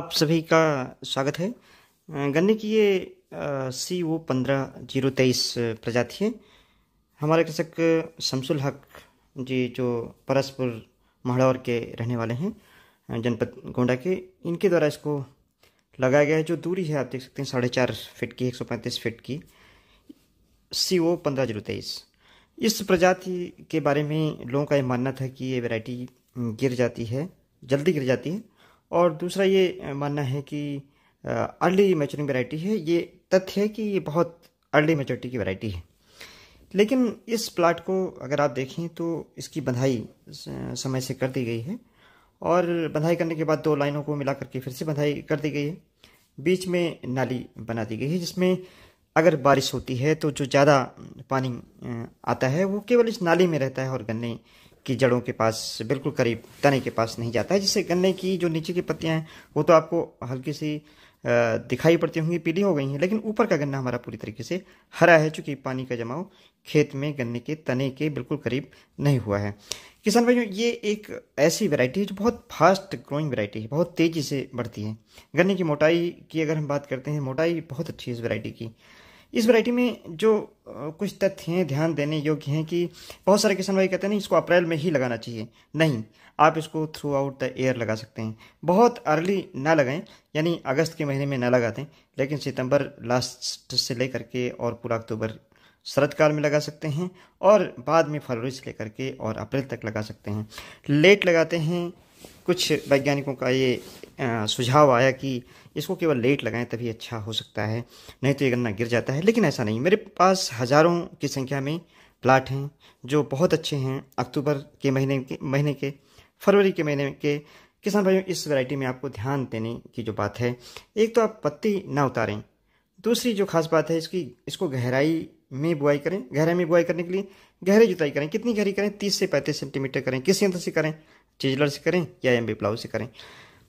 आप सभी का स्वागत है। गन्ने की ये सी ओ पंद्रह ज़ीरो तेईस प्रजाति है। हमारे कृषक शमसुल हक जी जो परसपुर महड़ौर के रहने वाले हैं जनपद गोंडा के, इनके द्वारा इसको लगाया गया है। जो दूरी है, आप देख सकते हैं, साढ़े चार फिट की, एक सौ पैंतीस फिट की सी ओ पंद्रह ज़ीरो तेईस। इस प्रजाति के बारे में लोगों का ये मानना था कि ये वैरायटी गिर जाती है, जल्दी गिर जाती है। और दूसरा ये मानना है कि अर्ली मैचुरिंग वैरायटी है। ये तथ्य है कि ये बहुत अर्ली मेचोरिटी की वैरायटी है। लेकिन इस प्लाट को अगर आप देखें तो इसकी बंधाई समय से कर दी गई है। और बंधाई करने के बाद दो लाइनों को मिला करके फिर से बंधाई कर दी गई है। बीच में नाली बना दी गई है, जिसमें अगर बारिश होती है तो जो ज़्यादा पानी आता है वो केवल इस नाली में रहता है और गन्ने की जड़ों के पास, बिल्कुल करीब तने के पास नहीं जाता है, जिससे गन्ने की जो नीचे की पत्तियाँ हैं, वो तो आपको हल्की सी दिखाई पड़ती होंगी, पीली हो गई हैं, लेकिन ऊपर का गन्ना हमारा पूरी तरीके से हरा है, चूँकि पानी का जमाव खेत में गन्ने के तने के बिल्कुल करीब नहीं हुआ है। किसान भाइयों, ये एक ऐसी वैरायटी है जो बहुत फास्ट ग्रोइंग वैरायटी है, बहुत तेज़ी से बढ़ती है। गन्ने की मोटाई की अगर हम बात करते हैं, मोटाई बहुत अच्छी है इस वैरायटी की। इस वैरायटी में जो कुछ तथ्य हैं, ध्यान देने योग्य हैं कि बहुत सारे किसान भाई कहते हैं नहीं इसको अप्रैल में ही लगाना चाहिए। नहीं, आप इसको थ्रू आउट द एयर लगा सकते हैं। बहुत अर्ली ना लगाएँ, यानी अगस्त के महीने में ना लगा दें लेकिन सितंबर लास्ट से लेकर के और पूरा अक्टूबर शरद काल में लगा सकते हैं और बाद में फरवरी से लेकर के और अप्रैल तक लगा सकते हैं। लेट लगाते हैं कुछ वैज्ञानिकों का ये सुझाव आया कि इसको केवल लेट लगाएँ तभी अच्छा हो सकता है, नहीं तो ये गन्ना गिर जाता है। लेकिन ऐसा नहीं, मेरे पास हज़ारों की संख्या में प्लाट हैं, जो बहुत अच्छे हैं, अक्टूबर के महीने के महीने के, फरवरी के महीने के। किसान भाइयों, इस वैरायटी में आपको ध्यान देने की जो बात है, एक तो आप पत्ती ना उतारें, दूसरी जो खास बात है, इसकी, इसको गहराई में बुआई करें, गहराई में बुआई करने के लिए गहरी जुताई करें, कितनी गहरी करें, तीस से पैंतीस सेंटीमीटर करें, किस यंत्र से करें चिजलर से करें या एम बी प्लाउ से करें।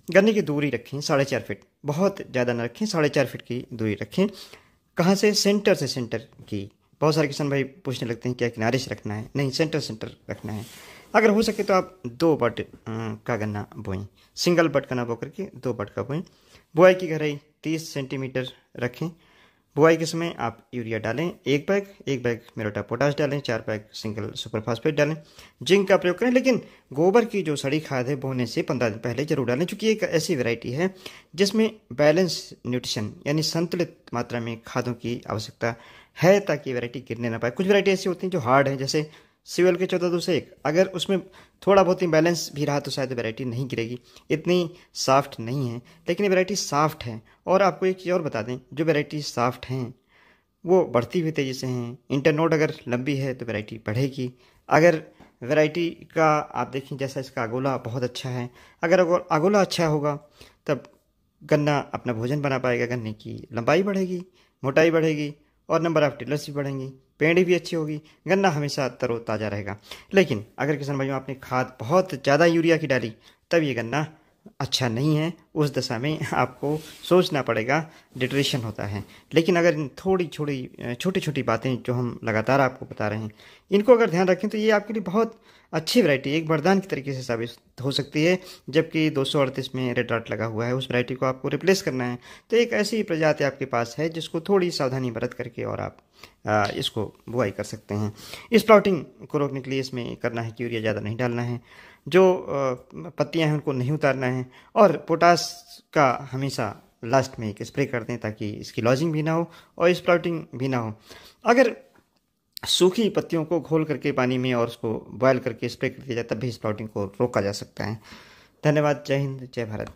गन्ने की दूरी रखें साढ़े चार फिट बहुत ज़्यादा ना रखें साढ़े चार फिट की दूरी रखें। कहाँ से? सेंटर से सेंटर की। बहुत सारे किसान भाई पूछने लगते हैं, क्या किनारे से रखना है? नहीं सेंटर सेंटर रखना है। अगर हो सके तो आप दो बट का गन्ना बोएँ। सिंगल बट का ना बो करके दो बट का बोएँ। बुआई की गहराई तीस सेंटीमीटर रखें। बुआई के समय आप यूरिया डालें, एक बैग एक बैग मेरोटा पोटास डालें, चार बैग सिंगल सुपर फास्फेट डालें, जिंक का प्रयोग करें, लेकिन गोबर की जो सड़ी खाद है बोने से पंद्रह दिन पहले ज़रूर डालें क्योंकि एक ऐसी वैरायटी है जिसमें बैलेंस न्यूट्रिशन यानी संतुलित मात्रा में खादों की आवश्यकता है, ताकि वैरायटी गिरने ना पाए। कुछ वैरायटी ऐसी होती हैं जो हार्ड हैं, जैसे सीवल के चौदह दो से एक। अगर उसमें थोड़ा बहुत ही बैलेंस भी रहा तो शायद वैरायटी नहीं गिरेगी। इतनी सॉफ्ट नहीं है, लेकिन ये वैरायटी सॉफ्ट है। और आपको एक चीज़ और बता दें, जो वैरायटी सॉफ्ट हैं, वो बढ़ती हुई तेज़ी से हैं। इंटरनोड अगर लंबी है तो वैरायटी बढ़ेगी। अगर वैरायटी का आप देखें, जैसा इसका अगोला बहुत अच्छा है, अगर अगोला अच्छा होगा, तब गन्ना अपना भोजन बना पाएगा, गन्ने की लंबाई बढ़ेगी, मोटाई बढ़ेगी और नंबर ऑफ़ टिलर्स भी बढ़ेंगी, पेड़ भी अच्छी होगी, गन्ना हमेशा तरोताज़ा रहेगा। लेकिन अगर किसान भाइयों, आपने खाद बहुत ज़्यादा यूरिया की डाली, तब ये गन्ना अच्छा नहीं है, उस दशा में आपको सोचना पड़ेगा डिट्रेशन होता है। लेकिन अगर इन थोड़ी छोटी छोटी छोटी बातें जो हम लगातार आपको बता रहे हैं, इनको अगर ध्यान रखें तो ये आपके लिए बहुत अच्छी वैरायटी एक वरदान की तरीके से साबित हो सकती है, जबकि दो सौ अड़तीस में रेड डॉट लगा हुआ है, उस वैरायटी को आपको रिप्लेस करना है। तो एक ऐसी प्रजाति आपके पास है, जिसको थोड़ी सावधानी बरत करके और आप इसको बुआई कर सकते हैं। इस प्लाउटिंग को रोकने के लिए इसमें करना है कि यूरिया ज़्यादा नहीं डालना है। जो पत्तियाँ हैं, उनको नहीं उतारना है। और पोटास का हमेशा लास्ट में एक स्प्रे कर दें ताकि इसकी लॉजिंग भी ना हो और स्प्राउटिंग भी ना हो। अगर सूखी पत्तियों को घोल करके पानी में और उसको बॉयल करके स्प्रे कर दिया जाए, तब भी स्प्राउटिंग को रोका जा सकता है। धन्यवाद। जय हिंद, जय भारत।